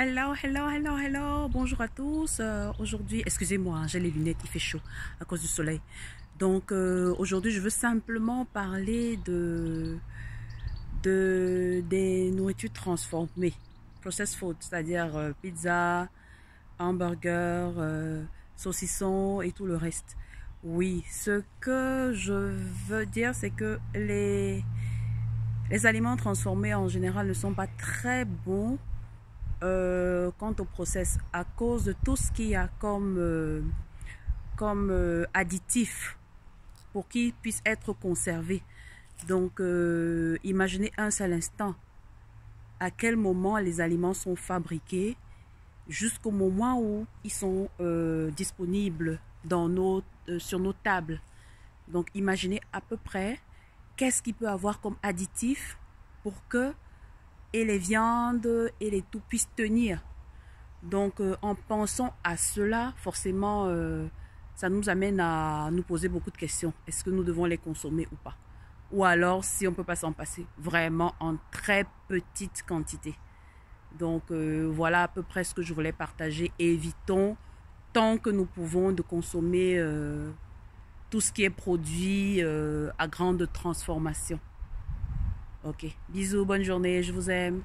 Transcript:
Hello, hello, hello, hello. Bonjour à tous. Euh, aujourd'hui, excusez-moi, hein, j'ai les lunettes, il fait chaud à cause du soleil. Donc euh, aujourd'hui, je veux simplement parler de, de des nourritures transformées, processed food, c'est-à-dire euh, pizza, hamburger, saucisson et tout le reste. Oui, ce que je veux dire, c'est que les les aliments transformés en général ne sont pas très bons euh, quant au process à cause de tout ce qu'il y a comme, euh, comme euh, additif pour qu'ils puissent être conservés. Donc, imaginez un seul instant à quel moment les aliments sont fabriqués jusqu'au moment où ils sont disponibles dans nos, sur nos tables. Donc, imaginez à peu près qu'est-ce qu'il peut avoir comme additif pour que et les viandes et les tout puissent tenir. Donc euh, en pensant à cela, forcément, euh, ça nous amène à nous poser beaucoup de questions. Est-ce que nous devons les consommer ou pas? Ou alors, si on ne peut pas s'en passer, vraiment en très petite quantité. Donc euh, voilà à peu près ce que je voulais partager. Évitons tant que nous pouvons de consommer tout ce qui est produit à grande transformation. Ok. Bisous, bonne journée, je vous aime.